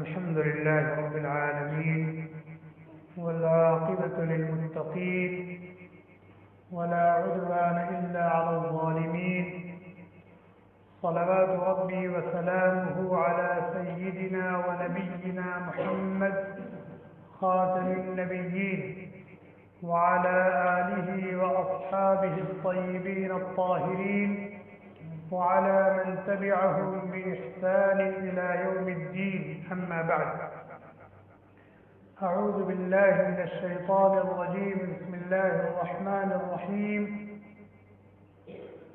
الحمد لله رب العالمين والعاقبة للمتقين ولا عدوان إلا على الظالمين. صلوات ربي وسلامه على سيدنا ونبينا محمد خاتم النبيين وعلى آله وأصحابه الطيبين الطاهرين. وعلى من تبعهم بإحسان إلى يوم الدين. أما بعد أعوذ بالله من الشيطان الرجيم. بسم الله الرحمن الرحيم.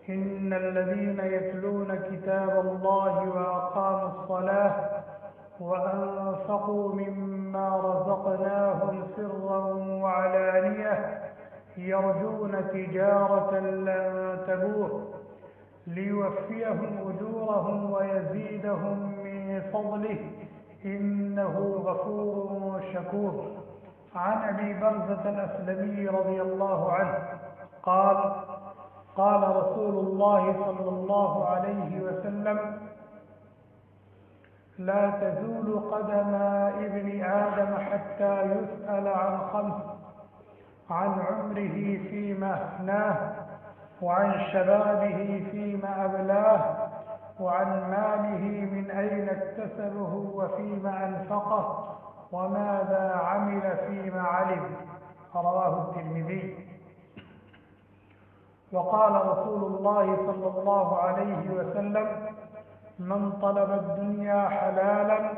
إن الذين يتلون كتاب الله وأقاموا الصلاة وأنفقوا مما رزقناهم سرا وعلانية يرجون تجارة لن تبور. ليوفيهم أجورهم ويزيدهم من فضله. إنه غفور شكور. عن أبي برزة الأسلمي رضي الله عنه قال قال رسول الله صلى الله عليه وسلم لا تزول قدم ابن آدم حتى يسأل عن خمس عن عمره فيما أفناه. وعن شبابه فيما أبلاه وعن ماله من أين اكتسبه وفيما أنفقه وماذا عمل فيما علم. رواه الترمذي. وقال رسول الله صلى الله عليه وسلم من طلب الدنيا حلالا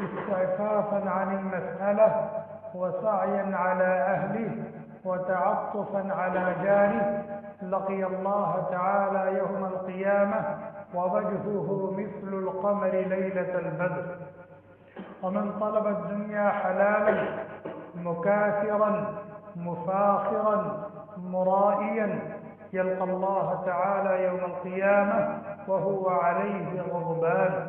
استعفافا عن المسألة وسعيا على أهله وتعطفا على جاره لقي الله تعالى يوم القيامة ووجهه مثل القمر ليلة البدر. ومن طلب الدنيا حلالا مكاثرا مفاخرا مرائيا يلقى الله تعالى يوم القيامة وهو عليه غضبان.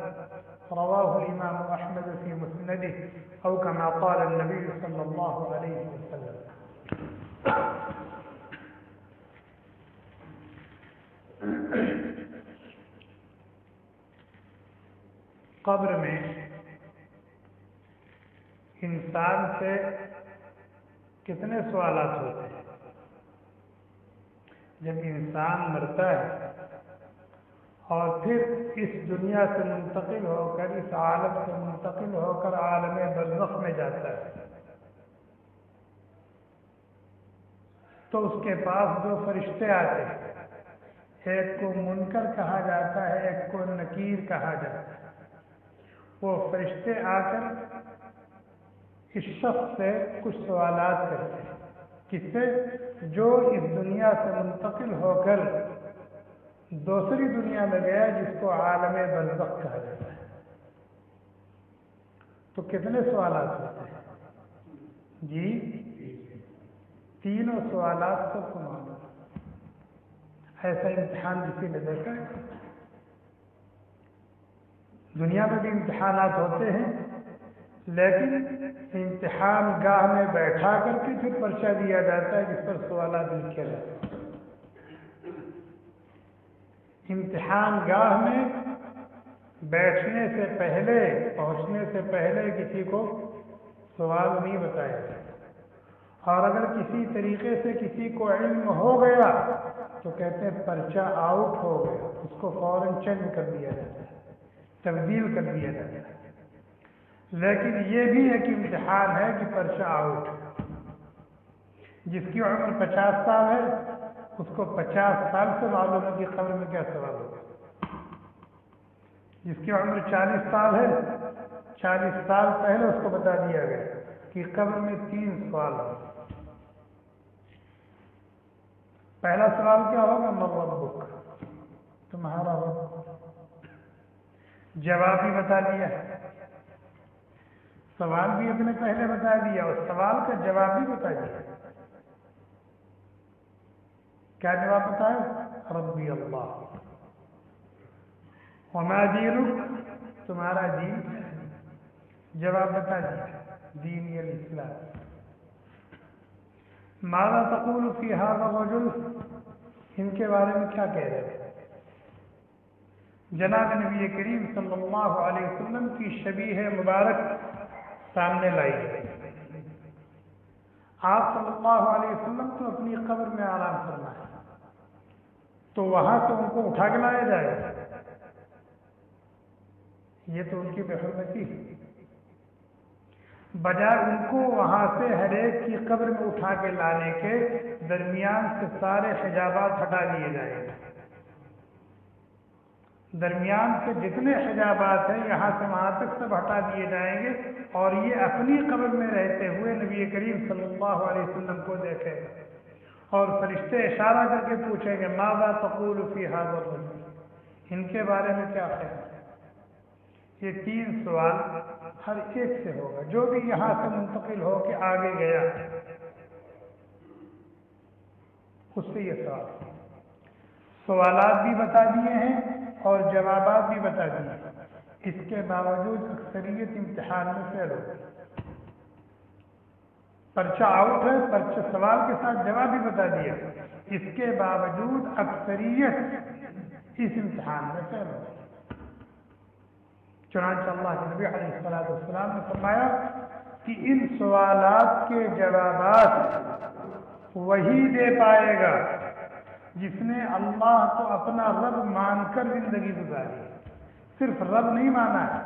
رواه الإمام أحمد في مسنده أو كما قال النبي صلى الله عليه وسلم. قبر میں انسان سے کتنے سوالات ہوتے ہیں؟ جب انسان مرتا ہے اور پھر اس دنیا سے منتقل ہو کر، اس عالم سے منتقل ہو کر عالم برزخ میں جاتا ہے، تو اس کے پاس دو فرشتے آتے ہیں۔ ایک کو منکر کہا جاتا ہے، ایک کو نکیر کہا جاتا ہے۔ وہ فرشتے آ کر اس شخص سے کچھ سوالات کرتے ہیں۔ کس سے؟ جو اس دنیا سے منتقل ہو کر دوسری دنیا میں گیا، جس کو عالم برزخ کہا جاتا ہے۔ تو کتنے سوالات ہوتے ہیں؟ جی تینوں سوالات سب کو معلوم۔ ایسا امتحان کسی نے دیکھا ہے۔ دنیا میں بھی امتحانات ہوتے ہیں، لیکن امتحان گاہ میں بیٹھا کر کے پھر پرچہ دیا جاتا ہے جس پر سوالات لکھے جاتے ہیں۔ امتحان گاہ میں بیٹھنے سے پہلے، پہنچنے سے پہلے کسی کو سوال نہیں بتایا جاتا۔ اور اگر کسی طریقے سے کسی کو علم ہو گیا تو کہتے ہیں پرچہ آؤٹ ہو گیا، اس کو فوراً چینج کر دیا جاتا ہے، تبدیل کر دیا جاتا ہے۔ لیکن یہ بھی ایک امتحان ہے کہ پرچہ آؤٹ جس کی عمر پچاس سال ہے، اس کو پچاس سال سے معلوم ہے کہ قبر میں کیا سوال ہوگا۔ جس کی عمر چالیس سال ہے، چالیس سال پہلے اس کو بتا دیا گیا کہ قبر میں تین سوال ہوگا پہلا سوال کیا ہوگا؟ مرب بک تمہارا رب۔ جواب بھی بتا دیا۔ سوال بھی اپنے پہلے بتا دیا اور سوال کا جواب بھی بتا دیا۔ کیا جواب بتایا؟ ربی اللہ۔ وما دینک؟ تمہارا دین جواب بتا دیا۔ دین الاسلام۔ ماذا تقول فی هذا الرجل؟ ان کے بارے میں کیا کہہ رہے جناب نبی کریم صلی اللہ علیہ وسلم کی شبیہ مبارک سامنے لائی گئی۔ آپ صلی اللہ علیہ وسلم تو اپنی قبر میں آرام کرنا ہے تو وہاں سے ان کو اٹھا کے لایا جائے۔ یہ تو ان کی بےحرمتی بجائے ان کو وہاں سے ہر ایک کی قبر میں اٹھا کے لانے کے درمیان سے سارے حجابات ہٹا دیے جائیں گے۔ درمیان سے جتنے حجابات ہیں، یہاں سے وہاں تک سب ہٹا دیے جائیں گے۔ اور یہ اپنی قبر میں رہتے ہوئے نبی کریم صلی اللہ علیہ وسلم کو دیکھے گا اور فرشتے اشارہ کر کے پوچھیں گے مادا تقول فی حاضر ان کے بارے میں کیا خیال یہ تین سوال ہر ایک سے ہوگا۔ جو بھی یہاں سے منتقل ہو کے آگے گیا، اس سے یہ سوال۔ سوالات بھی بتا دیے ہیں اور جوابات بھی بتا دیے اس کے باوجود اکثریت امتحان میں فیل ہو پرچہ آؤٹ ہے، پرچہ سوال کے ساتھ جواب بھی بتا دیا۔ اس کے باوجود اکثریت اس امتحان میں فیل ہو چنانچہ اللہ کے نبی علیہ السلام السلام نے فرمایا کہ ان سوالات کے جوابات وہی دے پائے گا جس نے اللہ کو اپنا رب مان کر زندگی گزاری صرف رب نہیں مانا ہے،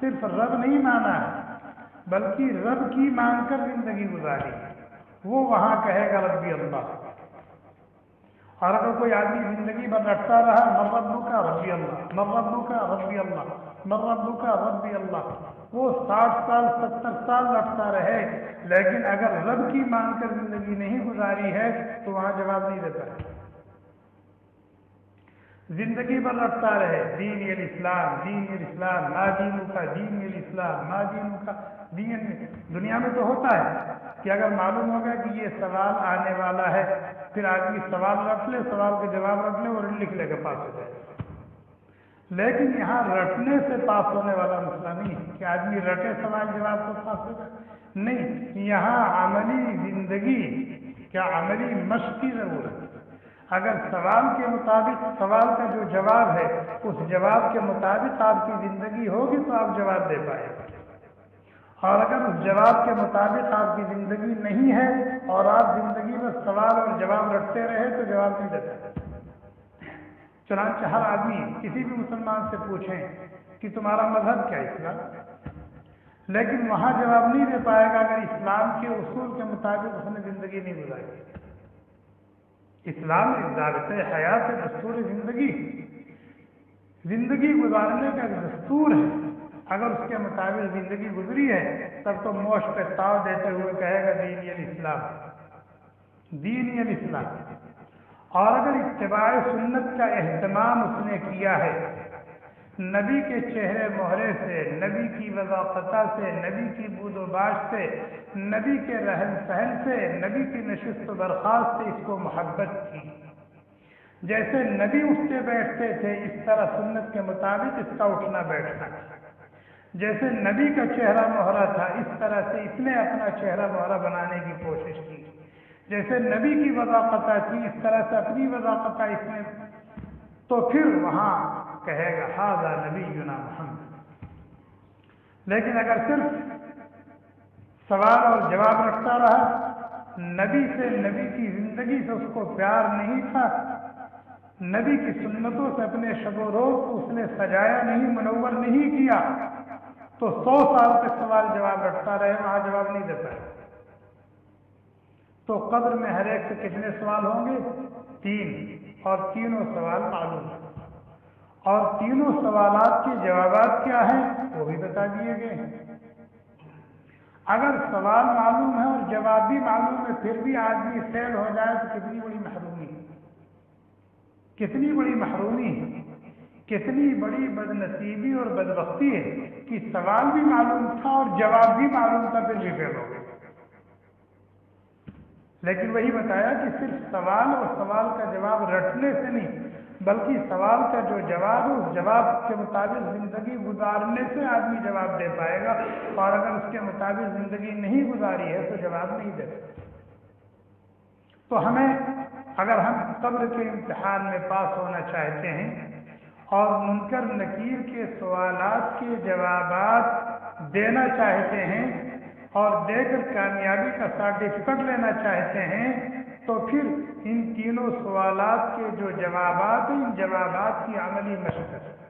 صرف رب نہیں مانا ہے، بلکہ رب کی مان کر زندگی گزاری وہ وہاں کہے گا ربی اللہ۔ اور اگر کوئی آدمی زندگی بھر رٹتا رہا مربو کا ربی اللہ۔ مربو کا ربی اللہ۔ مربو کا ربی اللہ۔ وہ ساٹھ سال، ستر سال رٹتا رہے، لیکن اگر رب کی مان کر زندگی نہیں گزاری ہے، تو وہاں جواب نہیں دیتا۔ ہے زندگی بھر رکھتا رہے دین الاسلام دین الاسلام لا دینوں کا دین الاسلام لا دینوں کا دین دنیا میں تو ہوتا ہے کہ اگر معلوم ہوگا کہ یہ سوال آنے والا ہے، پھر آدمی سوال رکھ لے، سوال کا جواب رکھ لے اور لکھ لے کے پاس ہو جائے۔ لیکن یہاں رٹنے سے پاس ہونے والا مسئلہ نہیں کہ آدمی رٹے سوال جواب کو پاس ہو جائے۔ نہیں، یہاں عملی زندگی، کیا عملی مشق کی ضرورت اگر سوال کے مطابق سوال کا جو جواب ہے، اس جواب کے مطابق آپ کی زندگی ہوگی تو آپ جواب دے پائے اور اگر اس جواب کے مطابق آپ کی زندگی نہیں ہے اور آپ زندگی میں سوال اور جواب رکھتے رہے تو جواب نہیں دیتے چنانچہ ہر آدمی کسی بھی مسلمان سے پوچھیں کہ تمہارا مذہب کیا اسلام؟ لیکن وہاں جواب نہیں دے پائے گا اگر اسلام کے اصول کے مطابق اس نے زندگی نہیں گزاری۔ اسلام ایک ضابط حیات دستور زندگی۔ زندگی گزارنے کا دستور ہے۔ اگر اس کے مطابق زندگی گزری ہے، تب تو موش پہ تاؤ دیتے ہوئے کہے گا دینی الاسلام۔ دینی الاسلام۔ اور اگر اتباع سنت کا اہتمام اس نے کیا ہے نبی کے چہرے مہرے سے، نبی کی وضاقتہ سے، نبی کی بود و باش سے، نبی کے رہن سہن سے، نبی کی نشست و برخاست سے اس کو محبت کی۔ جیسے نبی اٹھتے بیٹھتے تھے، اس طرح سنت کے مطابق اس کا اٹھنا بیٹھنا۔ جیسے نبی کا چہرہ مہرا تھا، اس طرح سے اس نے اپنا چہرہ مہرا بنانے کی کوشش کی۔ جیسے نبی کی وضاقتہ تھی، اس طرح سے اپنی وضاقتہ اس میں تو پھر وہاں کہے گا ہاضا نبی یونا محمد. لیکن اگر صرف سوال اور جواب رکھتا رہا، نبی سے نبی کی زندگی سے اس کو پیار نہیں تھا، نبی کی سنتوں سے اپنے شب و روز کو اس نے سجایا نہیں، منور نہیں کیا، تو سو سال تک سوال جواب رکھتا رہے، وہاں جواب نہیں دیتا ہے۔ تو قبر میں ہر ایک سے کتنے سوال ہوں گے؟ تین، اور تینوں سوال معلوم ہیں۔ اور تینوں سوالات کے جوابات کیا ہیں وہ بھی بتا دیے گئے ہیں۔ اگر سوال معلوم ہے اور جواب بھی معلوم ہے، پھر بھی آدمی فیل ہو جائے تو کتنی بڑی محرومی ہے۔ کتنی بڑی محرومی ہے۔ کتنی بڑی بد نصیبی اور بدبختی ہے کہ سوال بھی معلوم تھا اور جواب بھی معلوم تھا، پھر بھی فیل ہو گئے۔ لیکن وہی بتایا کہ صرف سوال اور سوال کا جواب رٹنے سے نہیں بلکہ سوال کا جو جواب ہے، اس جواب کے مطابق زندگی گزارنے سے آدمی جواب دے پائے گا۔ اور اگر اس کے مطابق زندگی نہیں گزاری ہے، تو جواب نہیں دے تو ہمیں اگر ہم قبر کے امتحان میں پاس ہونا چاہتے ہیں اور منکر نکیر کے سوالات کے جوابات دینا چاہتے ہیں اور دے کر کامیابی کا سرٹیفکیٹ لینا چاہتے ہیں تو پھر ان تینوں سوالات کے جو جوابات ہیں، ان جوابات کی عملی مشق کریں۔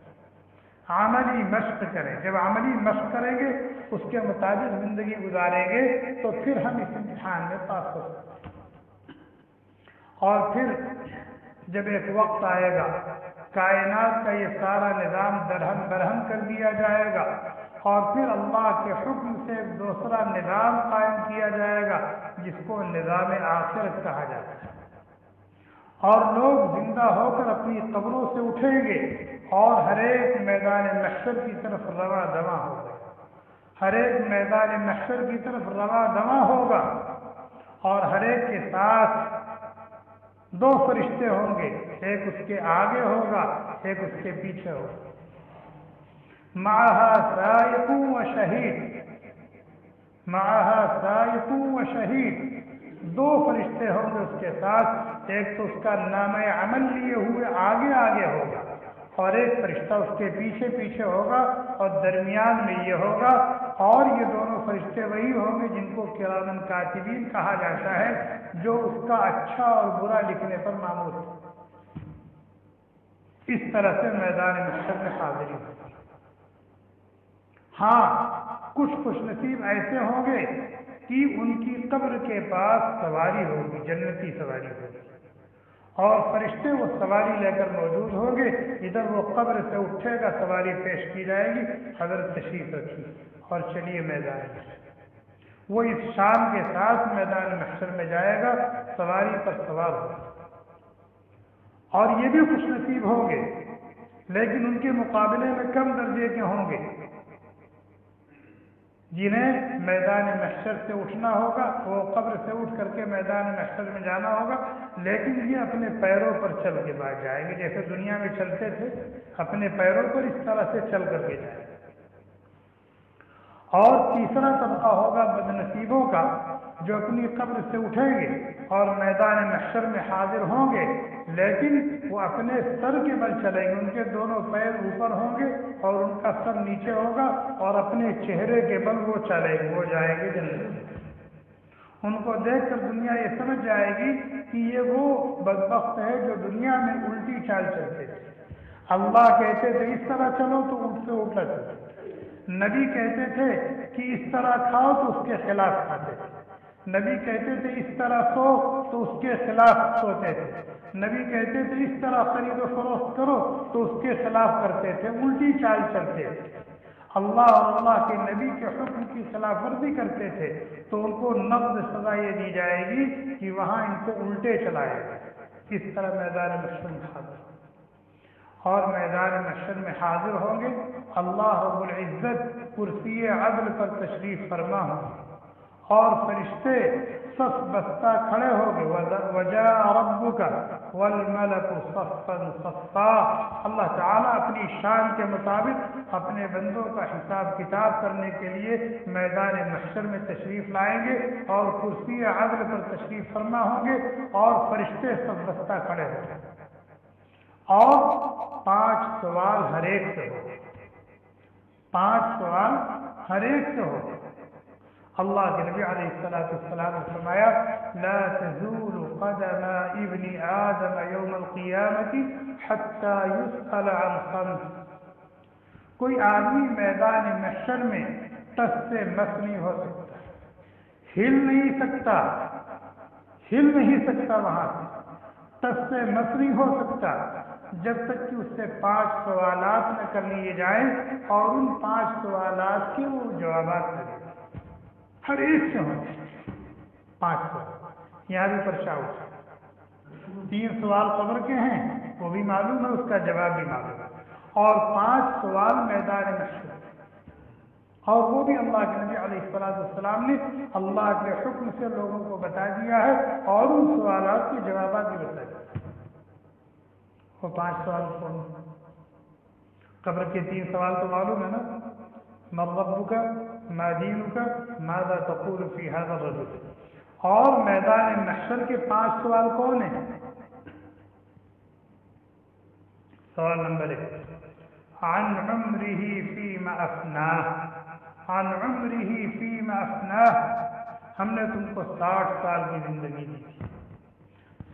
عملی مشق کریں۔ جب عملی مشق کریں گے، اس کے مطابق زندگی گزاریں گے، تو پھر ہم اس امتحان میں پاس ہو سکتے اور پھر جب ایک وقت آئے گا، کائنات کا یہ سارا نظام درہم برہم کر دیا جائے گا۔ اور پھر اللہ کے حکم سے ایک دوسرا نظام قائم کیا جائے گا، جس کو نظام آخرت کہا جاتا ہے۔ اور لوگ زندہ ہو کر اپنی قبروں سے اٹھیں گے اور ہر ایک میدان محشر کی طرف رواں دواں ہوگا۔ ہر ایک میدان محشر کی طرف رواں دواں ہوگا۔ اور ہر ایک کے ساتھ دو فرشتے ہوں گے، ایک اس کے آگے ہوگا، ایک اس کے پیچھے ہوگا۔ معها سائق و شہید معها سائق و شہید دو فرشتے ہوں گے اس کے ساتھ. ایک تو اس کا نام عمل لیے ہوئے آگے آگے ہوگا اور ایک فرشتہ اس کے پیچھے پیچھے ہوگا اور درمیان میں یہ ہوگا. اور یہ دونوں فرشتے وہی ہوں گے جن کو کرامن کاتبین کہا جاتا ہے، جو اس کا اچھا اور برا لکھنے پر معمول ہے اس طرح سے میدان مشر میں حاضری ہوگی ہاں کچھ خوش نصیب ایسے ہوں گے کہ ان کی قبر کے پاس سواری ہوگی، جنتی سواری ہوگی۔ اور فرشتے وہ سواری لے کر موجود ہوں گے، ادھر وہ قبر سے اٹھے گا، سواری پیش کی جائے گی، حضرت تشریف رکھی اور چلیے میدان وہ اس شام کے ساتھ میدان محشر میں جائے گا، سواری پر سوار ہوگا اور یہ بھی خوش نصیب ہوں گے، لیکن ان کے مقابلے میں کم درجے کے ہوں گے۔ جنہیں میدان محشر سے اٹھنا ہوگا، وہ قبر سے اٹھ کر کے میدان محشر میں جانا ہوگا، لیکن یہ اپنے پیروں پر چل کے بعد جائیں گے، جیسے دنیا میں چلتے تھے، اپنے پیروں پر اس طرح سے چل کر کے جائیں گے۔ اور تیسرا طبقہ ہوگا بد نصیبوں کا جو اپنی قبر سے اٹھیں گے اور میدان محشر میں حاضر ہوں گے، لیکن وہ اپنے سر کے بل چلیں گے، ان کے دونوں پیر اوپر ہوں گے اور ان کا سر نیچے ہوگا اور اپنے چہرے کے بل وہ چلیں گے، وہ جائیں گے جنت ان کو دیکھ کر دنیا یہ سمجھ جائے گی کہ یہ وہ بدبخت ہے جو دنیا میں الٹی چال چلتے تھے۔ اللہ کہتے تھے، اس طرح چلو تو اٹھ سے اٹھا چلتے نبی کہتے تھے کہ اس طرح کھاؤ تو اس کے خلاف کھاتے تھے۔ نبی کہتے تھے اس طرح سو تو اس کے خلاف سوتے تھے۔ نبی کہتے تھے اس طرح خرید و فروخت کرو تو اس کے خلاف کرتے تھے۔ الٹی چال چلتے تھے۔ اللہ اور اللہ کے نبی کے حکم کی خلاف ورزی کرتے تھے تو ان کو نقد سزا یہ دی جائے گی کہ وہاں ان کو الٹے چلائے۔ گا اس طرح میدان مشر میں حاضر اور میدان مشر میں حاضر ہوں گے۔ اللہ رب العزت کرسی عدل پر تشریف فرما ہوں اور فرشتے سس بستہ کھڑے ہو گئے۔ وجہ رب کا ولملک صفا اللہ تعالیٰ اپنی شان کے مطابق اپنے بندوں کا حساب کتاب کرنے کے لیے میدان محشر میں تشریف لائیں گے اور کرسی عدل پر تشریف فرما ہوں گے اور فرشتے سب بستہ کھڑے ہو گئے اور پانچ سوال ہر ایک سے ہو پانچ سوال ہر ایک سے ہو اللہ کے نبی علیہ السلام السلام نے فرمایا، لا تزول قدم ابن آدم يوم القيامة حتى يسأل عن خمس کوئی آدمی میدان محشر میں تس سے مس نہیں ہو سکتا، ہل نہیں سکتا، ہل نہیں سکتا وہاں سے، تس سے مس نہیں ہو سکتا جب تک کہ اس سے پانچ سوالات نہ کر لیے جائیں اور ان پانچ سوالات کے وہ جوابات کریں ہر ایک سے ہوتے پانچ سو یہاں بھی پرچا اٹھا تین سوال قبر کے ہیں، وہ بھی معلوم ہے، اس کا جواب بھی معلوم ہے۔ اور پانچ سوال میدان مشہور اور وہ بھی اللہ کے نبی علیہ السلاۃ السلام نے اللہ کے حکم سے لوگوں کو بتا دیا ہے اور ان سوالات کے جوابات بھی بتا دیا وہ پانچ سوال کون قبر کے تین سوال تو معلوم ہے نا؟ مربو کا ما دینک، ماذا تقول فی هذا الرجل؟ اور میدان محشر کے پانچ سوال کون ہیں؟ سوال نمبر ایک، عن عمره فيما افناه عن عمره فيما افناه ہم نے تم کو ساٹھ سال کی زندگی دی تھی،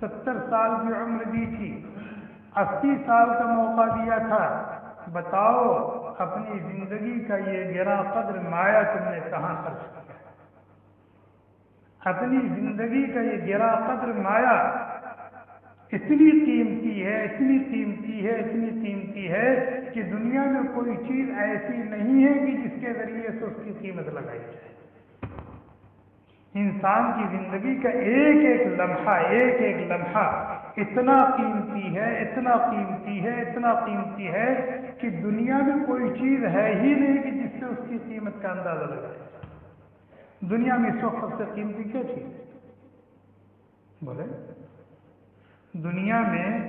ستر سال کی عمر دی تھی اسی سال کا موقع دیا تھا۔ بتاؤ، اپنی زندگی کا یہ گرا قدر مایا تم نے کہاں خرچ کیا؟ اپنی زندگی کا یہ گرا قدر مایا اتنی قیمتی ہے، اتنی قیمتی ہے، اتنی قیمتی ہے کہ دنیا میں کوئی چیز ایسی نہیں ہے کہ جس کے ذریعے سے اس کی قیمت لگائی جائے۔ انسان کی زندگی کا ایک ایک لمحہ، ایک ایک لمحہ اتنا قیمتی ہے، اتنا قیمتی ہے، اتنا قیمتی ہے کہ دنیا میں کوئی چیز ہے ہی نہیں کہ جس سے اس کی قیمت کا اندازہ لگائے دنیا میں اس وقت سب سے قیمتی کیا چیز بولے۔ دنیا میں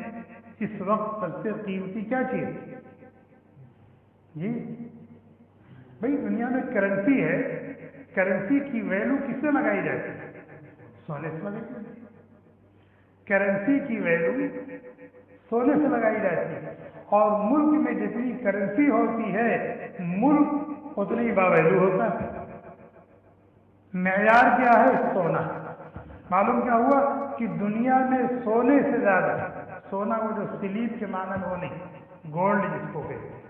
اس وقت سب سے قیمتی کیا چیز جی۔ بھائی، دنیا میں کرنسی ہے۔ کرنسی کی ویلو کس سے لگائی جاتی ہے؟ سونے سے لگائی جاتی کرنسی کی ویلو سونے سے لگائی جاتی ہے۔ اور ملک میں جتنی کرنسی ہوتی ہے، ملک اتنی باویلو ہوتا ہے۔ معیار کیا ہے؟ سونا۔ معلوم کیا ہوا کہ دنیا میں سونے سے زیادہ، سونا وہ جو سلیپ کے معنی میں وہ نہیں گولڈ جس کو کہتے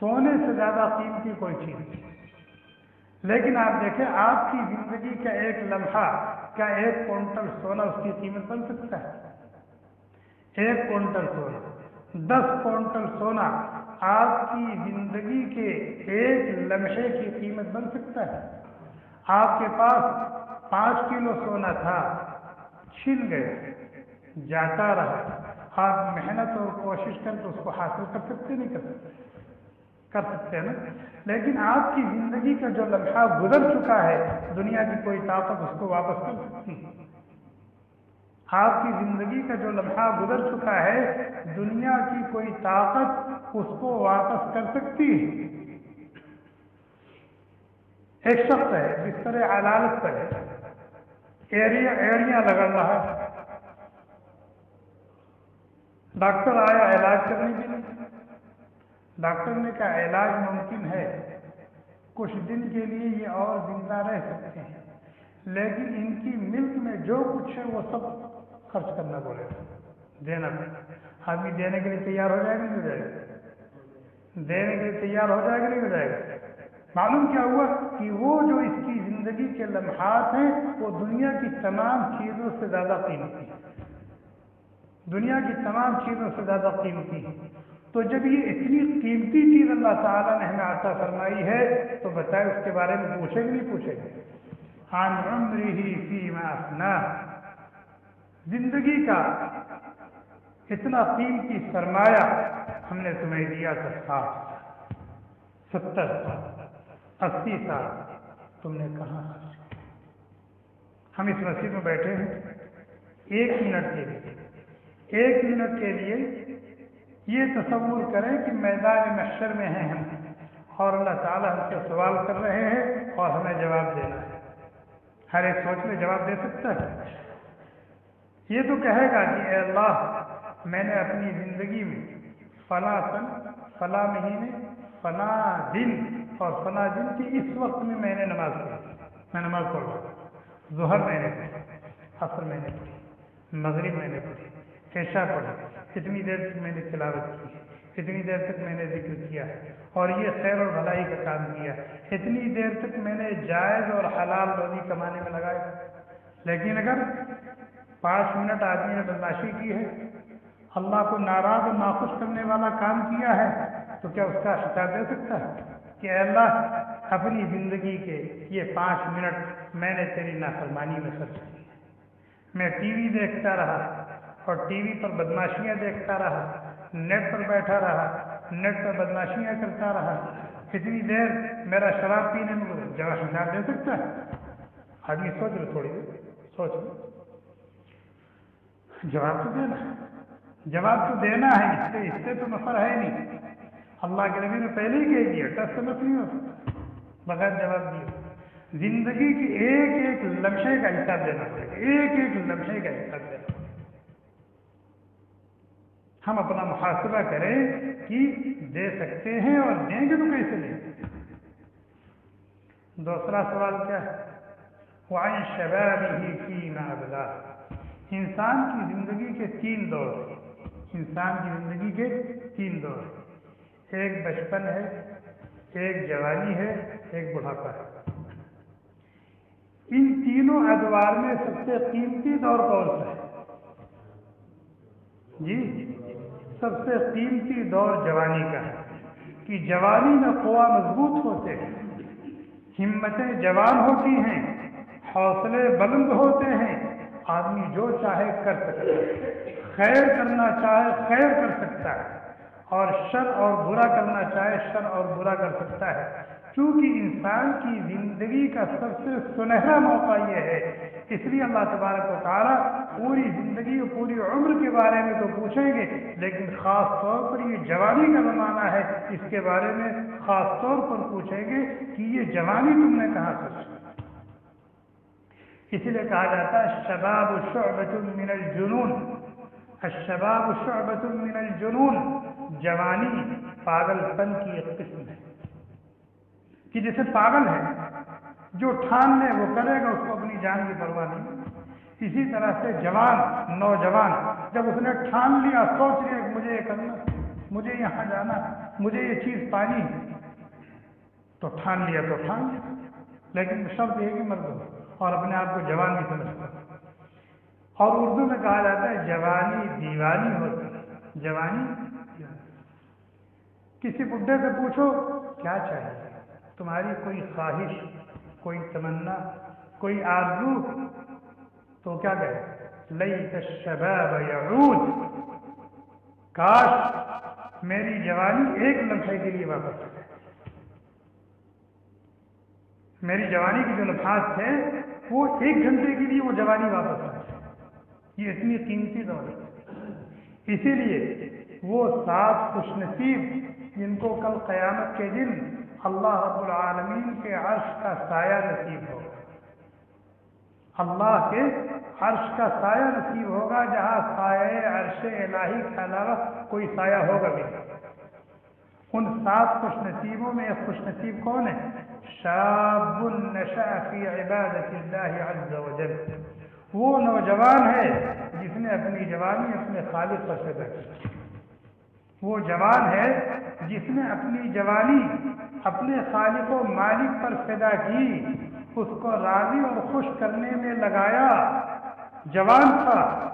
سونے سے زیادہ قیمتی کوئی چیز نہیں۔ لیکن آپ دیکھیں، آپ کی زندگی کا ایک لمحہ، کیا ایک کونٹل سونا اس کی قیمت بن سکتا ہے؟ ایک کونٹل سونا دس کونٹل سونا آپ کی زندگی کے ایک لمحے کی قیمت بن سکتا ہے۔ آپ کے پاس پانچ کلو سونا تھا چھن گئے جاتا رہا۔ آپ محنت اور کوشش کر کے اس کو حاصل کر سکتے نہیں کر سکتے۔ کر سکتے ہیں نا؟ لیکن آپ کی زندگی کا جو لمحہ گزر چکا ہے، دنیا کی کوئی طاقت اس کو واپس کر سکتی آپ کی زندگی کا جو لمحہ گزر چکا ہے، دنیا کی کوئی طاقت اس کو واپس کر سکتی ہے؟ ایک شخص ہے جس طرح عدالت پر ہے۔ ایریا ایڑیاں لگا رہا ہے۔ ڈاکٹر آیا علاج کرنے کے لیے۔ ڈاکٹر نے کہا، علاج ممکن ہے۔ کچھ دن کے لیے یہ اور زندہ رہ سکتے ہیں۔ لیکن ان کی ملک میں جو کچھ ہے وہ سب خرچ کرنا بولے گا دینا۔ آدمی دینے کے لیے تیار ہو جائے گا نہیں ہو جائے گا؟ دینے کے لیے تیار ہو جائے گا نہیں ہو جائے گا؟ معلوم کیا ہوا کہ وہ جو اس کی زندگی کے لمحات ہیں، وہ دنیا کی تمام چیزوں سے زیادہ قیمتی ہیں۔ دنیا کی تمام چیزوں سے زیادہ قیمتی ہیں۔ تو جب یہ اتنی قیمتی چیز اللہ تعالیٰ نے ہمیں عطا فرمائی ہے، تو بتائے اس کے بارے میں پوچھے گی نہیں پوچھے گی عن زندگی کا اتنا قیمتی سرمایہ ہم نے تمہیں دیا تھا، ساٹھ ستر سال، اسی سال تم نے کہاں ہم اس مسجد میں بیٹھے ہیں، ایک منٹ کے لیے، ایک منٹ کے لیے یہ تصور کریں کہ میدان محشر میں ہیں ہم اور اللہ تعالیٰ ہم سے سوال کر رہے ہیں اور ہمیں جواب دینا ہے۔ ہر ایک سوچ میں جواب دے سکتا ہے۔ یہ تو کہے گا کہ اے اللہ، میں نے اپنی زندگی میں فلاں سن، فلاں مہینے، فلاں دن اور فلاں دن کی اس وقت میں میں نے نماز پڑھی۔ میں نماز پڑھ رہا ظہر میں نے پڑھی، عصر میں نے پڑھی، مغرب میں نے پڑھی، عشاء پڑھی۔ اتنی دیر تک میں نے تلاوت کی اتنی دیر تک میں نے ذکر کیا اور یہ خیر اور بھلائی کا کام کیا۔ اتنی دیر تک میں نے جائز اور حلال روزی کمانے میں لگایا۔ لیکن اگر پانچ منٹ آدمی نے بدماشی کی ہے، اللہ کو ناراض اور ناخوش کرنے والا کام کیا ہے، تو کیا اس کا حساب دے سکتا ہے؟ کہ اے اللہ، اپنی زندگی کے یہ پانچ منٹ میں نے تیری نافرمانی میں خرچ کی میں ٹی وی دیکھتا رہا اور ٹی وی پر بدماشیاں دیکھتا رہا، نیٹ پر بیٹھا رہا، نیٹ پر بدماشیاں کرتا رہا۔ اتنی دیر میرا شراب پینے میں جگہ حساب دے سکتا ہے؟ آدمی سوچ لو تھوڑی دیر، سوچ لو جواب تو دینا جواب تو دینا ہے، اس سے اس سے تو نفر ہے نہیں۔ اللہ کے نبی نے پہلے ہی کہہ دیا، ٹس سمجھ نہیں ہو سکتا۔ بغیر جواب دیا زندگی کے ایک ایک لمحے کا حساب دینا پڑے گا، ایک ایک لمحے کا حساب دینا ہم اپنا محاسبہ کریں کہ دے سکتے ہیں اور دیں گے تو کیسے دیں گے دوسرا سوال کیا ہے؟ وعن شبابه فيما ابلا انسان کی زندگی کے تین دور ہیں۔ انسان کی زندگی کے تین دور ہیں۔ ایک بچپن ہے، ایک جوانی ہے، ایک بڑھاپا ہے۔ ان تینوں ادوار میں سب سے قیمتی دور کون سا ہے؟ جی؟ سب سے قیمتی دور جوانی کا ہے کہ جوانی میں قوا مضبوط ہوتے ہیں، ہمتیں جوان ہوتی ہیں، حوصلے بلند ہوتے ہیں، آدمی جو چاہے کر سکتا ہے، خیر کرنا چاہے خیر کر سکتا ہے، اور شر اور برا کرنا چاہے شر اور برا کر سکتا ہے۔ چونکہ انسان کی زندگی کا سب سے سنہرا موقع یہ ہے۔ اس لیے اللہ تبارک و تعالیٰ پوری زندگی اور پوری عمر کے بارے میں تو پوچھیں گے، لیکن خاص طور پر یہ جوانی کا زمانہ ہے۔ اس کے بارے میں خاص طور پر پوچھیں گے کہ یہ جوانی تم نے کہاں سے اسی لیے کہا جاتا ہے، شباب شعبت من الجنون۔ الشباب شعبت من الجنون۔ جوانی پاگل پن کی ایک قسم۔ ہے کہ جیسے پاگل ہے، جو ٹھان لے، وہ کرے گا، اس کو اپنی جان کی پرواہ نہیں۔ اسی طرح سے جوان، نوجوان، جب اس نے ٹھان لیا، سوچ لیا کہ مجھے یہ کرنا، مجھے یہاں جانا، مجھے یہ چیز پانی۔ تو ٹھان لیا تو ٹھان لیا، لیکن شرط یہ کہ مرد ہو اور اپنے آپ کو جوان بھی سمجھتا اور اردو میں کہا جاتا ہے، جوانی دیوانی ہوتی ہے۔ جوانی کسی بڈھے سے پوچھو، کیا چاہیے؟ تمہاری کوئی خواہش، کوئی تمنا، کوئی آرزو؟ تو کیا کہے؟ لئی الشباب یعود۔ کاش میری جوانی ایک لمحے کے لیے واپس آ جائے میری جوانی کے جو لمحات تھے، وہ ایک گھنٹے کے لیے وہ جوانی واپس آ جائے یہ اتنی قیمتی دور ہے اسی لیے وہ سات خوش نصیب جن کو کل قیامت کے دن اللہ رب العالمین کے عرش کا سایہ نصیب ہوگا۔ اللہ کے عرش کا سایہ نصیب ہوگا، جہاں سایہ عرش الہی کے علاوہ کوئی سایہ ہوگا بھی ان سات خوش نصیبوں میں ایک خوش نصیب کون ہے؟ شاب نشا فی عبادت اللہ عز و جل۔ وہ نوجوان ہے جس نے اپنی جوانی اپنے خالق پر سے کی۔ وہ جوان ہے جس نے اپنی جوانی اپنے خالق و مالک پر فدا کی، اس کو راضی اور خوش کرنے میں لگایا۔ جوان تھا،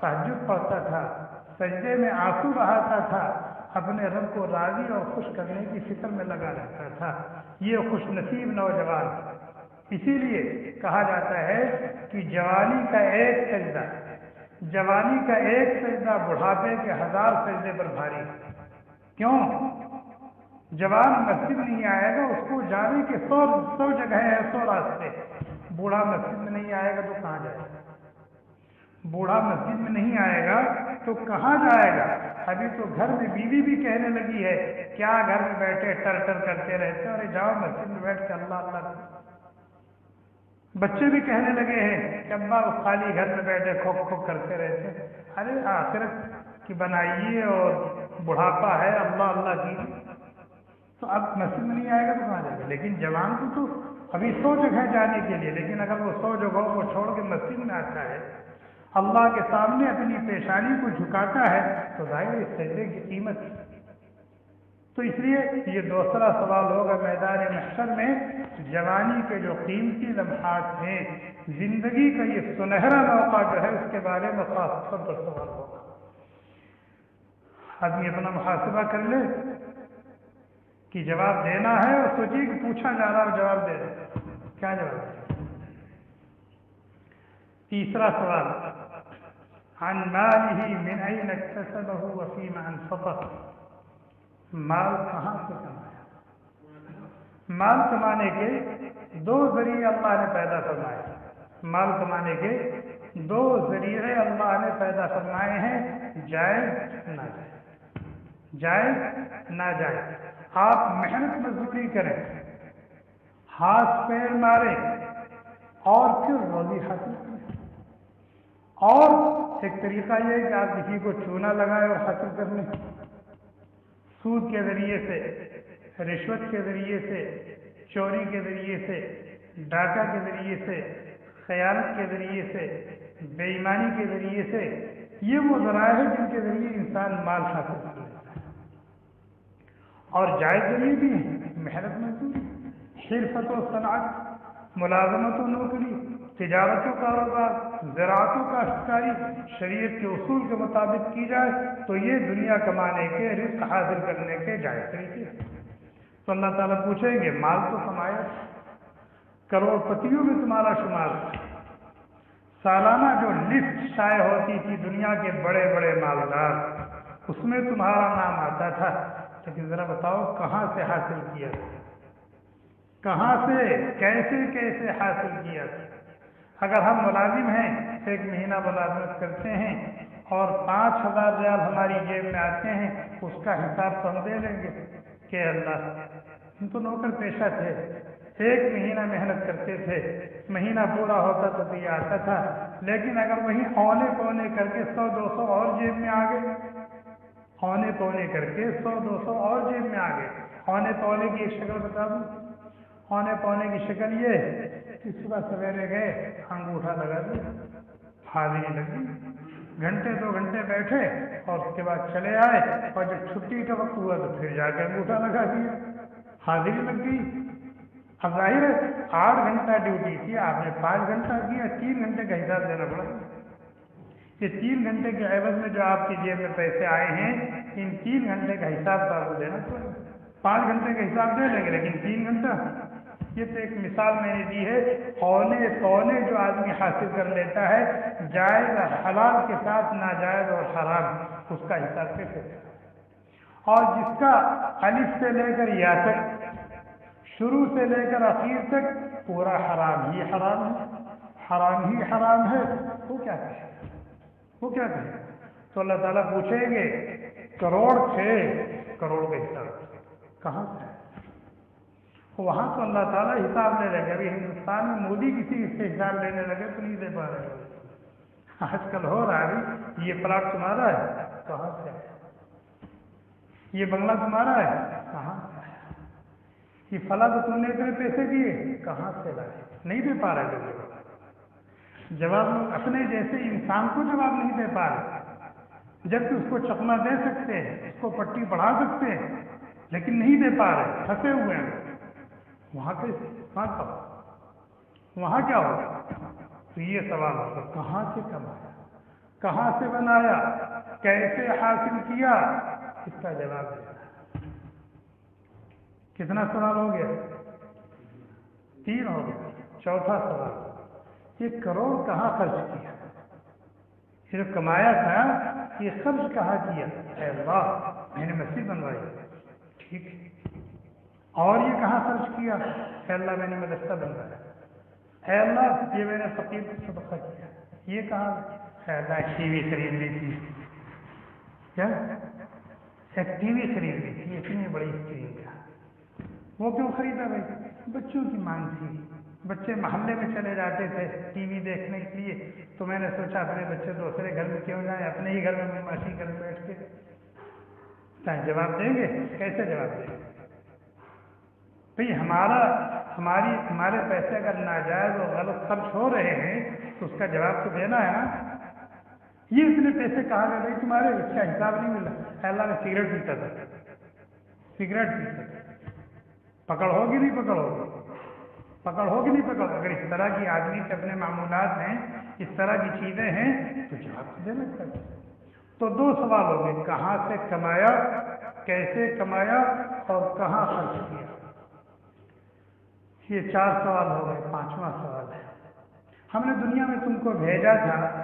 تحجد پڑھتا تھا، سجدے میں آنسو بہاتا تھا، اپنے رب کو راضی اور خوش کرنے کی فکر میں لگا رہتا تھا۔ یہ خوش نصیب نوجوان۔ اسی لیے کہا جاتا ہے کہ جوانی کا ایک سجدہ جوانی کا ایک سجدہ بڑھاپے کے ہزار سجدے پر بھاری۔ کیوں؟ جوان مسجد نہیں آئے گا، اس کو جانے کے سو سو جگہ ہے سو راستے۔ بوڑھا مسجد میں نہیں آئے گا تو کہاں جائے گا؟ بوڑھا مسجد میں نہیں آئے گا تو کہاں جائے گا؟ ابھی تو گھر میں بیوی بھی کہنے لگی ہے، کیا گھر میں بیٹھے ٹر ٹر کرتے رہتے ارے جاؤ مسجد میں بیٹھ کے اللہ اللہ بچے بھی کہنے لگے ہیں کہ ابا وہ خالی گھر میں بیٹھے کھوک کھوک کرتے رہتے ارے، آخرت کی بنائیے اور بڑھاپا ہے۔ اللہ اللہ کی۔ تو اب مسجد میں نہیں آئے گا تو کہاں جائے گا؟ لیکن جوان کو تو ابھی سو جگہ جانے کے لیے، لیکن اگر وہ سو جگہوں کو چھوڑ کے مسجد میں آتا ہے، اللہ کے سامنے اپنی پیشانی کو جھکاتا ہے، تو ظاہر اس سجدے کی قیمت تو اس لیے یہ دوسرا سوال ہوگا میدان محشر میں جوانی کے جو قیمتی لمحات ہیں، زندگی کا یہ سنہرا موقع جو ہے، اس کے بارے میں خاص طور پر سوال ہوگا۔ آدمی اپنا محاسبہ کر لے کہ جواب دینا ہے اور سوچیے کہ پوچھا جا رہا اور جواب دے دے۔ کیا جواب دے؟ تیسرا سوال۔ عن ماله من أين اكتسبه وفيما أنفقه مال کہاں سے کمایا؟ مال کمانے کے دو ذریعے اللہ نے پیدا فرمائے مال کمانے کے دو ذریعے اللہ نے پیدا فرمائے ہیں، جائز نہ جائز۔ جائز نہ جائز۔ آپ محنت مزدوری کریں، ہاتھ پیر ماریں اور پھر روزی حاصل کریں۔ اور ایک طریقہ یہ ہے کہ آپ کسی کو چونا لگائیں اور حاصل کر لیں۔ سود کے ذریعے سے، رشوت کے ذریعے سے، چوری کے ذریعے سے، ڈاکہ کے ذریعے سے، خیانت کے ذریعے سے بے ایمانی کے ذریعے سے، یہ وہ ذرائع ہیں جن کے ذریعے انسان مال حاصل کر لیتا ہے۔ اور جائز ذریعے بھی ہیں، محنت مزدوری، حرفت و صنعت، ملازمت و نوکری، تجارت و کاروبار زراعت و کاشتکاری شریعت کے اصول کے مطابق کی جائے تو یہ دنیا کمانے کے، رزق حاصل کرنے کے جائز طریقے تو اللہ تعالیٰ پوچھیں گے، مال تو کمایا کروڑ پتیوں میں تمہارا شمار سالانہ جو لسٹ شائع ہوتی تھی دنیا کے بڑے بڑے مالدار، اس میں تمہارا نام آتا تھا۔ لیکن ذرا بتاؤ، کہاں سے حاصل کیا کہاں سے، کیسے کیسے حاصل کیا تھا؟ اگر ہم ملازم ہیں ایک مہینہ ملازمت کرتے ہیں اور پانچ ہزار ریال ہماری جیب میں آتے ہیں، اس کا حساب تو ہم دے لیں گے کہ اللہ، ہم تو نوکر پیشہ تھے۔ ایک مہینہ محنت کرتے تھے، مہینہ پورا ہوتا تو یہ آتا تھا۔ لیکن اگر وہی اونے پونے کر کے سو دو سو اور جیب میں آ گئے۔ اونے پونے کر کے سو دو سو اور جیب میں آ گئے۔ اونے پونے کی ایک شکل بتا دوں۔ اونے پونے کی شکل یہ کہ صبح سویرے گئے انگوٹھا لگا دیا حاضری لگی۔ گھنٹے دو گھنٹے بیٹھے اور اس کے بعد چلے آئے اور جب چھٹی کا وقت ہوا تو پھر جا کے انگوٹھا لگا دیا۔ حاضری لگ گئی۔ اب ظاہر ہے، آٹھ گھنٹہ ڈیوٹی تھی، آپ نے پانچ گھنٹہ کیا، تین گھنٹے کا حساب دینا پڑا۔ یہ تین گھنٹے کے عوض میں جو آپ کی جیب میں پیسے آئے ہیں، ان تین گھنٹے کا حساب تو آپ کو دینا پڑے پانچ گھنٹے کا حساب دے لیں گے، لیکن تین گھنٹہ یہ تو ایک مثال میں نے دی ہے اونے پونے جو آدمی حاصل کر لیتا ہے، جائز حلال کے ساتھ ناجائز اور حرام، اس کا حساب کیسے اور جس کا الف سے لے کر یا تک، شروع سے لے کر اخیر تک، پورا حرام ہی حرام ہے۔ حرام ہی حرام ہے۔ وہ کیا کہے؟ وہ کیا کہے؟ تو اللہ تعالیٰ پوچھیں گے، کروڑ تھے، کروڑ کا حساب۔ کہاں سے؟ وہاں تو اللہ تعالیٰ حساب لے لے گا، ابھی ہندوستان میں مودی کسی سے حساب لینے لگے تو نہیں دے پا رہے۔ آج کل ہو رہا ہے، یہ پلاٹ تمہارا ہے، کہاں سے؟ یہ بنگلہ تمہارا ہے، کہاں سے؟ یہ فلاں تو تم نے اتنے پیسے دیے، کہاں سے لائے؟ نہیں دے پا رہے لوگ۔ جواب اپنے جیسے انسان کو جواب نہیں دے پا رہے۔ جبکہ اس کو چکما دے سکتے ہیں، اس کو پٹی بڑھا سکتے ہیں، لیکن نہیں دے پا رہے، پھنسے ہوئے ہیں۔ وہاں کیسے وہاں کب وہاں کیا ہوگا تو یہ سوال ہوگا کہاں سے کمایا؟ کہاں سے بنایا؟ کیسے حاصل کیا؟ اس کا جواب دینا کتنا سوال ہو گیا؟ تین ہو گیا۔ چوتھا سوال، یہ کروڑ کہاں خرچ کیا؟ یہ جو کمایا تھا، یہ خرچ کہاں کیا؟ اے اللہ، میں نے مسجد بنوائی۔ ٹھیک ہے۔ اور یہ کہاں خرچ کیا؟ اے اللہ میں نے مدرسہ بنوایا۔ اے اللہ، یہ میں نے فقیر کو صدقہ کیا یہ کہاں اے اللہ ٹی وی خرید لی تھی۔ کیا؟ ایک ٹی وی خرید لی تھی، اتنی بڑی اسکرین کا وہ کیوں خریدا بھائی؟ بچوں کی مانگ تھی۔ بچے محلے میں چلے جاتے تھے ٹی وی دیکھنے کے لیے۔ تو میں نے سوچا، اپنے بچے دوسرے گھر میں کیوں جائیں؟ اپنے ہی گھر میں ماشی گھر میں بیٹھ کے۔ جواب دیں گے؟ کیسے جواب دیں گے؟ بھائی ہمارا ہماری ہمارے پیسے اگر ناجائز اور غلط خرچ ہو رہے ہیں، تو اس کا جواب تو دینا ہے نا۔ یہ اتنے پیسے کہا گئے بھائی تمہارے اس کا حساب نہیں ملا اللہ، میں سگریٹ پیتا تھا۔ سگریٹ پیتا تھا۔ پکڑ ہوگی نہیں پکڑ ہوگی؟ پکڑ ہوگی نہیں پکڑ؟ اگر اس طرح کی آدمی سے اپنے معمولات ہیں، اس طرح کی چیزیں ہیں، تو جواب تو دینا چاہیے تو دو سوال ہو گئے، کہاں سے کمایا، کیسے کمایا اور کہاں خرچ کیا؟ یہ چار سوال ہو گئے، پانچواں سوال ہے۔ ہم نے دنیا میں تم کو بھیجا تھا،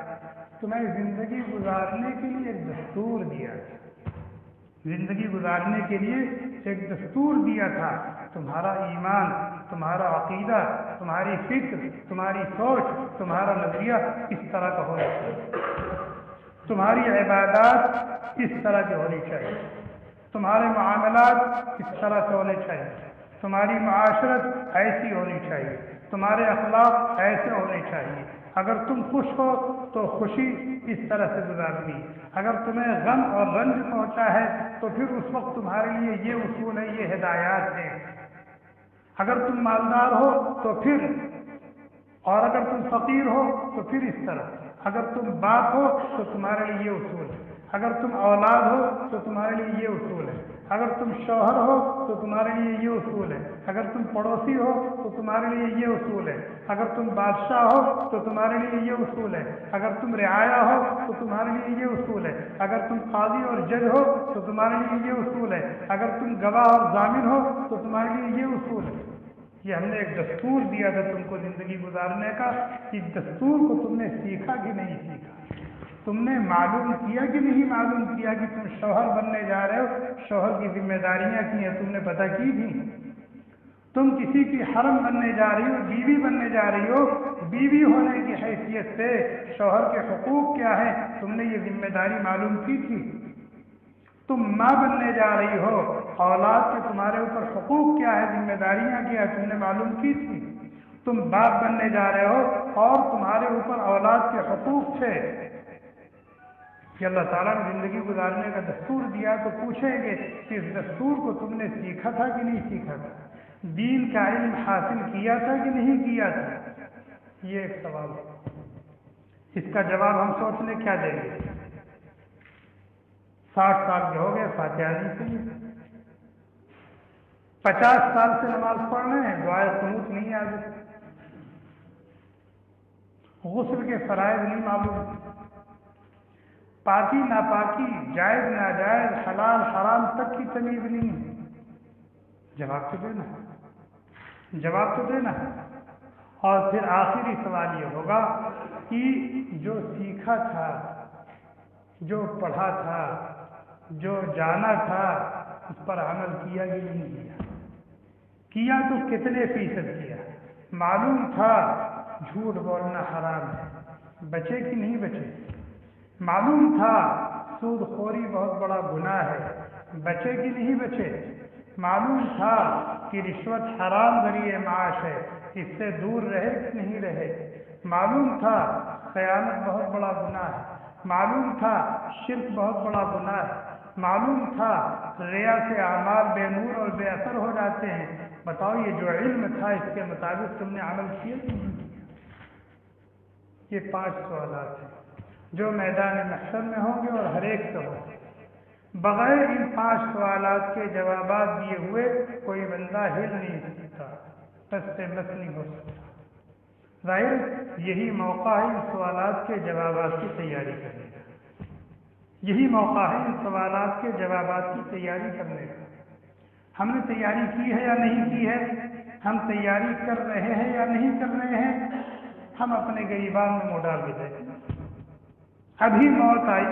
تمہیں زندگی گزارنے کے لیے ایک دستور دیا تھا۔ زندگی گزارنے کے لیے ایک دستور دیا تھا، تمہارا ایمان، تمہارا عقیدہ، تمہاری فکر، تمہاری سوچ، تمہارا نظریہ اس طرح کا ہونا چاہیے۔ تمہاری عبادات اس طرح کی ہونی چاہیے۔ تمہارے معاملات اس طرح سے ہونے چاہیے۔ تمہاری معاشرت ایسی ہونی چاہیے، تمہارے اخلاق ایسے ہونے چاہیے۔ اگر تم خوش ہو تو خوشی اس طرح سے گزارنی۔ اگر تمہیں غم اور رنج پہنچا ہے تو پھر اس وقت تمہارے لیے یہ اصول ہے یہ ہدایات ہیں۔ اگر تم مالدار ہو تو پھر، اور اگر تم فقیر ہو تو پھر اس طرح۔ اگر تم باپ ہو تو تمہارے لیے یہ اصول ہے اگر تم اولاد ہو تو تمہارے لیے یہ اصول ہے اگر تم شوہر ہو تو تمہارے لیے یہ اصول ہے۔ اگر تم پڑوسی ہو تو تمہارے لیے یہ اصول ہے۔ اگر تم بادشاہ ہو تو تمہارے لیے یہ اصول ہے۔ اگر تم رعایا ہو تو تمہارے لیے یہ اصول ہے۔ اگر تم قاضی اور جج ہو تو تمہارے لیے یہ اصول ہے۔ اگر تم گواہ اور ضامن ہو تو تمہارے لیے یہ اصول ہے۔ یہ ہم نے ایک دستور دیا تھا تم کو زندگی گزارنے کا۔ اس دستور کو تم نے سیکھا کہ نہیں سیکھا؟ تم نے معلوم کیا کہ نہیں معلوم کیا کہ تم شوہر بننے جا رہے ہو؟ شوہر کی ذمہ داریاں کی ہیں؟ تم نے پتہ کی تھی تم کسی کی حرم بننے جا رہی ہو، بیوی بننے جا رہی ہو، بیوی ہونے کی حیثیت سے شوہر کے حقوق کیا ہے تم نے یہ ذمہ داری معلوم کی تھی۔ تم ماں بننے جا رہی ہو، اولاد کے تمہارے اوپر حقوق کیا ہے ذمہ داریاں کیا ہے تم نے معلوم کی تھی۔ تم باپ بننے جا رہے ہو اور تمہارے اوپر اولاد کے حقوق تھے۔ کہ اللہ تعالیٰ نے زندگی گزارنے کا دستور دیا تو پوچھیں گے کہ اس دستور کو تم نے سیکھا تھا کہ نہیں سیکھا تھا؟ دین کا علم حاصل کیا تھا کہ نہیں کیا تھا؟ یہ ایک سوال ہے۔ اس کا جواب ہم سوچنے کیا دیں گے؟ ساٹھ سال کے ہو گئے، فاتحہ سے پچاس سال سے نماز پڑھ رہے ہیں دعائیں سموت نہیں آ غسل کے فرائض نہیں معلوم۔ پاکی ناپاکی، جائز، ناجائز، حلال، حرام، تک کی تمیز نہیں جواب تو دینا جواب تو دینا اور پھر آخری سوال یہ ہوگا کہ جو سیکھا تھا، جو پڑھا تھا، جو جانا تھا، اس پر عمل کیا کہ نہیں کیا؟ کیا تو کتنے فیصد کیا؟ معلوم تھا جھوٹ بولنا حرام ہے۔ بچے کہ نہیں بچے؟ معلوم تھا سود خوری بہت بڑا گناہ ہے، بچے کی نہیں بچے۔ معلوم تھا کہ رشوت حرام ذریعے معاش ہے، اس سے دور رہے کہ نہیں رہے۔ معلوم تھا قیامت بہت بڑا گناہ ہے۔ معلوم تھا شرک بہت بڑا گناہ ہے۔ معلوم تھا ریا سے اعمال بے نور اور بے اثر ہو جاتے ہیں۔ بتاؤ یہ جو علم تھا، اس کے مطابق تم نے عمل کیا یہ پانچ سوالات ہیں۔ جو میدان محشر میں ہوں گے اور ہر ایک سے ہوں گے۔ بغیر ان پانچ سوالات کے جوابات دیے ہوئے کوئی بندہ ہل نہیں سکتا سے مس نہیں ہو سکتا۔ ظاہر یہی موقع ہے ان سوالات کے جوابات کی تیاری کرنے کا۔ یہی موقع ہے ان سوالات کے جوابات کی تیاری کرنے کا۔ ہم نے تیاری کی ہے یا نہیں کی ہے؟ ہم تیاری کر رہے ہیں یا نہیں کر رہے ہیں؟ ہم اپنے غریبان میں موڈال بھی دیکھیں ابھی موت آئی۔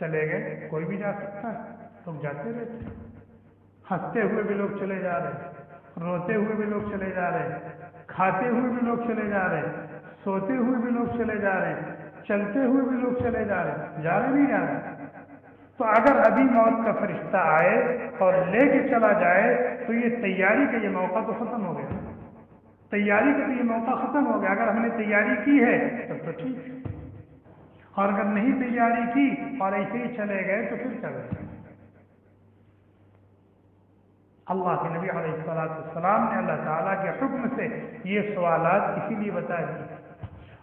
چلے گئے۔ کوئی بھی جا سکتا ہے۔ لوگ جاتے رہتے ہنستے ہوئے بھی لوگ چلے جا رہے ہیں۔ روتے ہوئے بھی لوگ چلے جا رہے ہیں۔ کھاتے ہوئے بھی لوگ چلے جا رہے ہیں۔ سوتے ہوئے بھی لوگ چلے جا رہے ہیں۔ چلتے ہوئے بھی لوگ چلے جا رہے ہیں۔ جا رہے نہیں جا رہے۔ تو اگر ابھی موت کا فرشتہ آئے اور لے کے چلا جائے تو یہ تیاری کا یہ موقع تو ختم ہو گیا۔ تیاری کا تو یہ موقع ختم ہو گیا۔ اگر ہم نے تیاری کی ہے تب تو ٹھیک ہے۔ اور اگر نہیں تیاری کی اور ایسے ہی چلے گئے تو پھر چلے گئے۔ اللہ کے نبی علیہ السلاۃ السلام نے اللہ تعالیٰ کے حکم سے یہ سوالات اسی لیے بتا دیے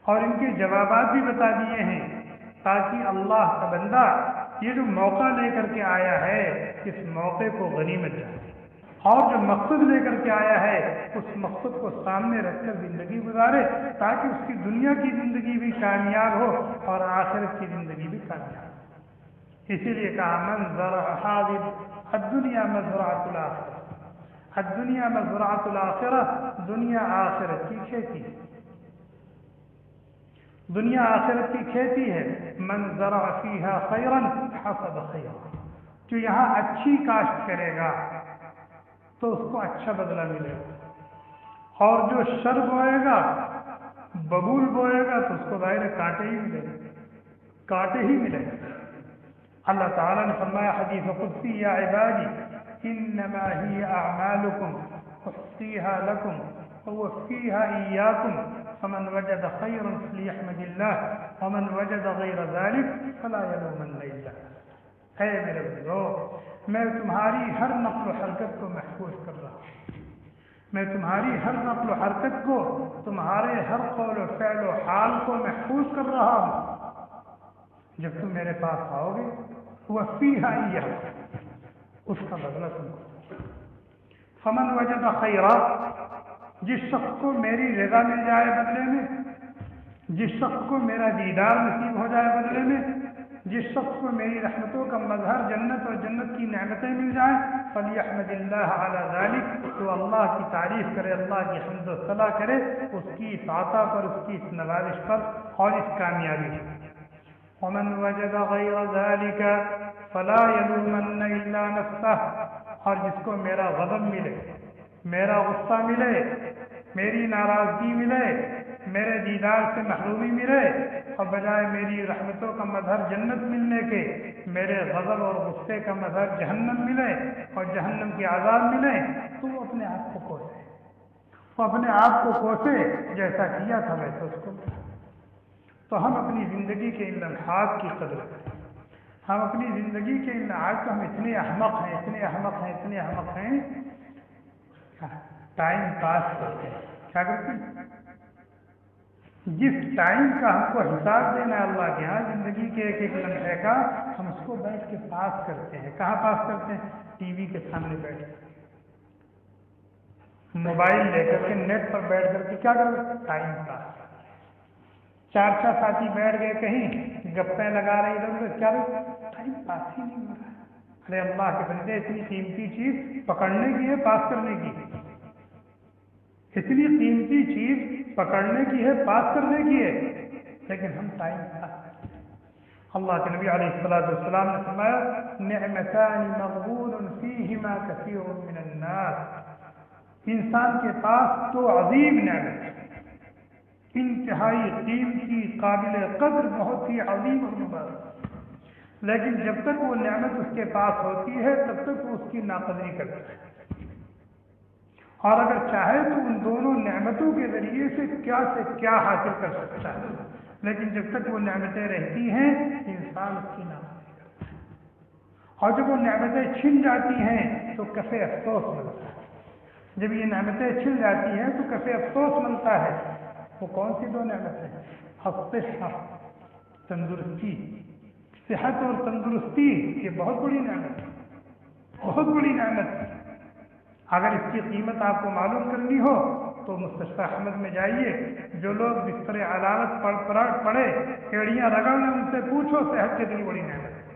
اور ان کے جوابات بھی بتا دیے ہیں تاکہ اللہ کا بندہ یہ جو موقع لے کر کے آیا ہے اس موقع کو غنیمت جائے اور جو مقصد لے کر کے آیا ہے، اس مقصد کو سامنے رکھ کر زندگی گزارے، تاکہ اس کی دنیا کی زندگی بھی کامیاب ہو اور آخرت کی زندگی بھی کامیاب اسی لیے کہا منظر حاضر دنیا مزرعت الآخر دنیا مزرعت الآخر دنیا آخرت کی کھیتی دنیا آخرت کی کھیتی ہے۔ منظر فیہا خیرا حسب خیرا جو یہاں اچھی کاشت کرے گا تو اس کو اچھا بدلہ ملے گا۔ اور جو شر بوئے گا، ببول بوئے گا، تو اس کو ظاہر کانٹے ہی ملے گا۔ کانٹے ہی ملے گا۔ اللہ تعالیٰ نے فرمایا، حدیث قدسی، یا عبادی، انما هي اعمالكم احصيها لكم ووفيها اياكم فمن وجد خيرا فليحمد الله ومن وجد غير ذلك فلا يلومن الا اے میرے بندو میں تمہاری ہر نقل و حرکت کو محفوظ کر رہا ہوں۔ میں تمہاری ہر نقل و حرکت کو، تمہارے ہر قول و فعل و حال کو محفوظ کر رہا ہوں۔ جب تم میرے پاس آؤ گے، وہ فی اس کا بدلہ تم کو۔ فمن وجد خیرہ جس شخص کو میری رضا مل جائے بدلے میں، جس شخص کو میرا دیدار نصیب ہو جائے بدلے میں جس شخص کو میری رحمتوں کا مظہر جنت اور جنت کی نعمتیں مل جائیں فلی احمد اللہ علیہ ذالک تو اللہ کی تعریف کرے، اللہ کی حمد و صلاح کرے، اس کی فاتح پر، اس کی نوازش پر اور اس کامیابی ومن وجد غیر ذالک فلا يلومن الا نفسه، اور جس کو میرا غضب ملے، میرا غصہ ملے، میری ناراضگی ملے، میرے دیدار سے محرومی ملے اور بجائے میری رحمتوں کا مظہر جنت ملنے کے، میرے غضب اور غصے کا مظہر جہنم ملے اور جہنم کی آزاد ملے، تو وہ اپنے آپ کو کوسے۔ وہ اپنے آپ کو کوسے جیسا کیا تھا ویسے اس کو۔ تو ہم اپنی زندگی کے ان لمحات کی قدر کریں۔ ہم اپنی زندگی کے ان آج تو ہم اتنے احمق ہیں، اتنے احمق ہیں، اتنے احمق ہیں۔ ٹائم پاس کرتے ہیں۔ کیا کرتے ہیں؟ جس ٹائم کا ہم کو حساب دینا ہے اللہ کے یہاں زندگی کے ایک ایک لمحے کا، ہم اس کو بیٹھ کے پاس کرتے ہیں۔ کہاں پاس کرتے ہیں؟ ٹی وی کے سامنے بیٹھ کر موبائل لے کر کے نیٹ پر بیٹھ کر کے کیا کرو؟ Time pass. چار چار ساتھی بیٹھ گئے کہیں، گپیں لگا رہے ادھر ادھر۔ کیا ٹائم پاس ہی نہیں ہو رہا۔ ارے اللہ کے بندے، اتنی قیمتی چیز پکڑنے کی ہے، پاس کرنے کی۔ اتنی قیمتی چیز پکڑنے کی ہے، پاس کرنے کی ہے۔ لیکن ہم ٹائم پاس اللہ کے نبی علیہ الصلوۃ والسلام نے فرمایا، نعمتان مغبون فیہما کثیر من الناس۔ انسان کے پاس تو عظیم نعمت انتہائی قیمتی، قابل قدر، بہت ہی عظیم اور مبارک۔ لیکن جب تک وہ نعمت اس کے پاس ہوتی ہے، تب تک وہ اس کی ناقدری کرتا ہے۔ اور اگر چاہے تو ان دونوں نعمتوں کے ذریعے سے کیا سے کیا حاصل کر سکتا ہے۔ لیکن جب تک وہ نعمتیں رہتی ہیں، انسان اس کی ناقدری اور جب وہ نعمتیں چھن جاتی ہیں، تو کفے افسوس ملتا ہے۔ جب یہ نعمتیں چھن جاتی ہیں، تو کفے افسوس ملتا ہے۔ وہ کون سی دو نعمتیں ہیں؟ تندرستی۔ صحت اور تندرستی، یہ بہت بڑی نعمت ہے۔ بہت بڑی نعمت۔ ہے اگر اس کی قیمت آپ کو معلوم کرنی ہو تو مستشفہ احمد میں جائیے۔ جو لوگ بستر عدالت پڑھ پڑے ایڑیاں رگڑ لیں ان سے پوچھو، صحت کے لیے بڑی نعمت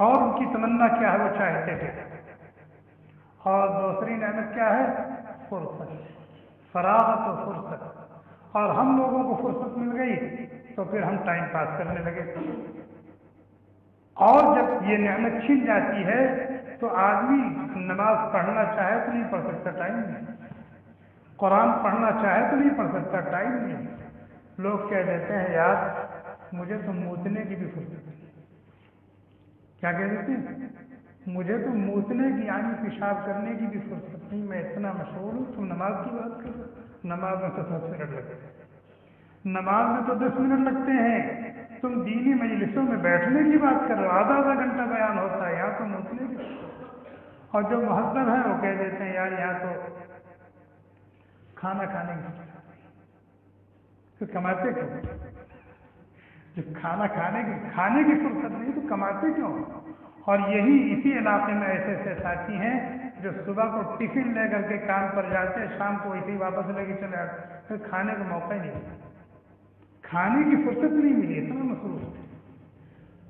اور ان کی تمنا کیا ہے، وہ چاہتے تھے۔ اور دوسری نعمت کیا ہے؟ فرصت۔ فراغت و فرصت۔ اور ہم لوگوں کو فرصت مل گئی، تو پھر ہم ٹائم پاس کرنے لگے۔ اور جب یہ نعمت چھن جاتی ہے تو آدمی نماز پڑھنا چاہے تو نہیں پڑھ سکتا، ٹائم نہیں۔ قرآن پڑھنا چاہے تو نہیں پڑھ سکتا، ٹائم نہیں۔ لوگ کہہ دیتے ہیں، یار، مجھے تو موتنے کی بھی فرصت نہیں کیا کہہ دیتے ہیں؟ مجھے تو موتنے کی یعنی پیشاب کرنے کی بھی فرصت نہیں، میں اتنا مشہور ہوں، تم نماز کی بات کرو نماز میں تو دس منٹ لگتے ہیں نماز میں تو دس منٹ لگتے ہیں۔ تم دینی مجلسوں میں بیٹھنے کی بات کر رہے ہو؟ آدھا آدھا گھنٹہ بیان ہوتا ہے، یہاں تو موتنے اور جو مہذب ہیں وہ کہہ دیتے ہیں، یار یہاں تو کھانا کھانے کی تو کماتے کیوں؟ جب کھانا کھانے کی کھانے کی فرصت نہیں، تو کماتے کیوں؟ اور یہی اسی علاقے میں ایسے ایسے ساتھی ہیں جو صبح کو ٹفن لے کر کے کام پر جاتے ہیں، شام کو اسی واپس لے کے چلے آتے پھر کھانے کا موقع ہی نہیں۔ کھانے کی فرصت نہیں ملی، اتنا مصروف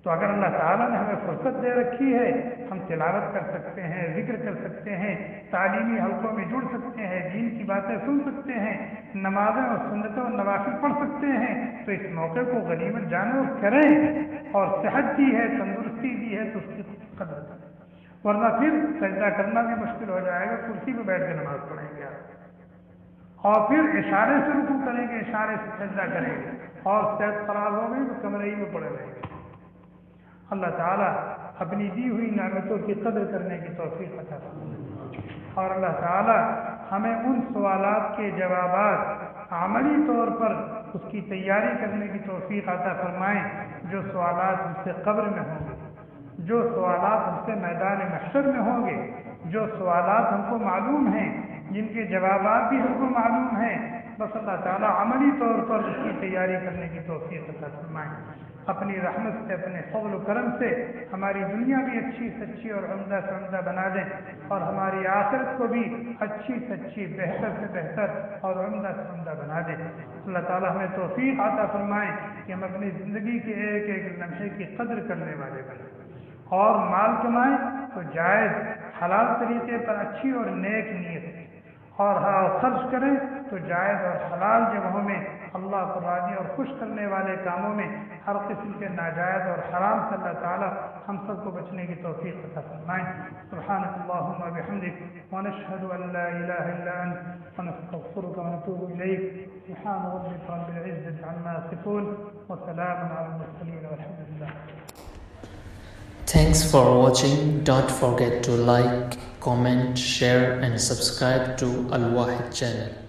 تو اگر اللہ تعالیٰ نے ہمیں فرصت دے رکھی ہے، ہم تلاوت کر سکتے ہیں، ذکر کر سکتے ہیں، تعلیمی حلقوں میں جڑ سکتے ہیں، دین کی باتیں سن سکتے ہیں، نمازیں اور سنتیں اور نوافل پڑھ سکتے ہیں، تو اس موقع کو غنیمت جانو، کریں۔ اور صحت دی ہے، تندرستی دی ہے، تو اس کی قدر کریں۔ ورنہ پھر سجدہ کرنا بھی مشکل ہو جائے گا، کرسی پہ بیٹھ کے نماز پڑھیں گے آپ۔ اور پھر اشارے سے رکو کریں گے، اشارے سے سجدہ کریں گے۔ اور صحت خراب ہو گئی تو کمرے ہی میں پڑے رہیں گے اللہ تعالیٰ اپنی دی ہوئی نعمتوں کی قدر کرنے کی توفیق عطا فرمائے۔ اور اللہ تعالی ہمیں ان سوالات کے جوابات عملی طور پر اس کی تیاری کرنے کی توفیق عطا فرمائیں جو سوالات ہم سے قبر میں ہوں گے، جو سوالات ہم سے میدان محشر میں ہوں گے، جو سوالات ہم کو معلوم ہیں، جن کے جوابات بھی ہم کو معلوم ہیں بس اللہ تعالیٰ عملی طور پر اس کی تیاری کرنے کی توفیق عطا فرمائیں اپنی رحمت سے، اپنے فضل و کرم سے ہماری دنیا بھی اچھی، سچی اور عمدہ سے عمدہ بنا دیں اور ہماری آخرت کو بھی اچھی، سچی، بہتر سے بہتر اور عمدہ سے عمدہ بنا دیں۔ اللہ تعالیٰ ہمیں توفیق عطا فرمائیں کہ ہم اپنی زندگی کے ایک ایک لمحے کی قدر کرنے والے بنیں۔ اور مال کمائیں تو جائز، حلال طریقے پر اچھی اور نیک نیت اور ہاں خرچ کریں تو جائز اور حلال جگہوں میں اللہ کو راضی اور خوش کرنے والے کاموں میں ہر قسم کے ناجائز اور حرام سے اللہ تعالیٰ ہم سب کو بچنے کی توفیق عطا فرمائیں سبحانك اللهم وبحمدك ونشهد ان لا اله الا انت ونستغفرك ونتوب اليك سبحان ربك رب العزه عما يصفون وسلام على المرسلين والحمد لله Thanks for watching. Don't forget to like, comment, share and subscribe to Al Wahid channel.